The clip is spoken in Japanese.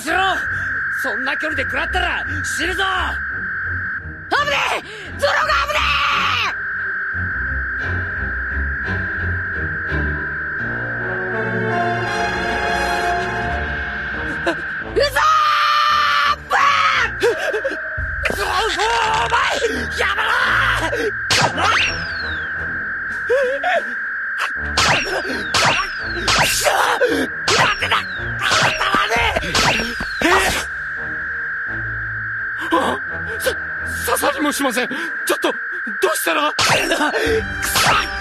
しろ。そんな距離で食らったら死ぬぞ。危ねえ。ゾロが危ねえ。うそおお前やめろ。なさ刺さりもしません。ちょっとどうしたら？くそくそ！